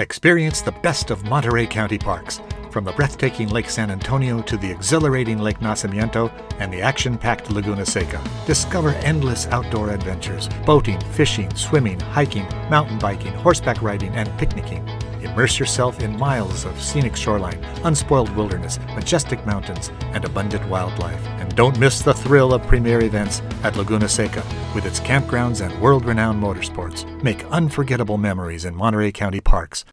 Experience the best of Monterey County parks, from the breathtaking Lake San Antonio to the exhilarating Lake Nacimiento and the action packed Laguna Seca. Discover endless outdoor adventures boating, fishing, swimming, hiking, mountain biking, horseback riding, and picnicking. Immerse yourself in miles of scenic shoreline, unspoiled wilderness, majestic mountains, and abundant wildlife. And don't miss the thrill of premier events at Laguna Seca with its campgrounds and world renowned motorsports. Make unforgettable memories in Monterey County parks.